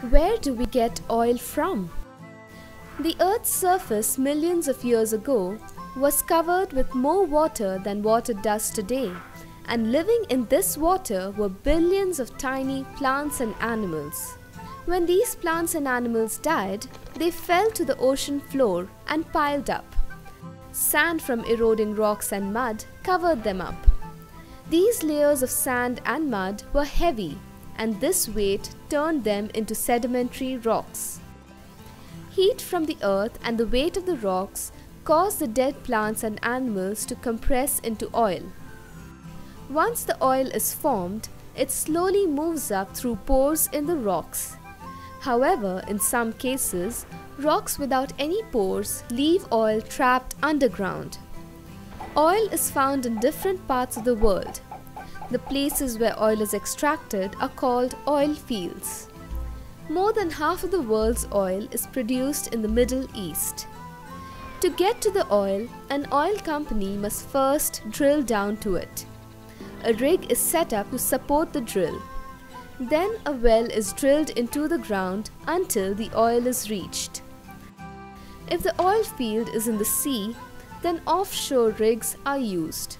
Where do we get oil from? The Earth's surface millions of years ago was covered with more water than what it does today, and living in this water were billions of tiny plants and animals. When these plants and animals died, they fell to the ocean floor and piled up. Sand from eroding rocks and mud covered them up. These layers of sand and mud were heavy and this weight turned them into sedimentary rocks. Heat from the earth and the weight of the rocks caused the dead plants and animals to compress into oil. Once the oil is formed, it slowly moves up through pores in the rocks. However, in some cases, rocks without any pores leave oil trapped underground. Oil is found in different parts of the world, the places where oil is extracted are called oil fields. More than half of the world's oil is produced in the Middle East. To get to the oil, an oil company must first drill down to it. A rig is set up to support the drill. Then a well is drilled into the ground until the oil is reached. If the oil field is in the sea, then offshore rigs are used.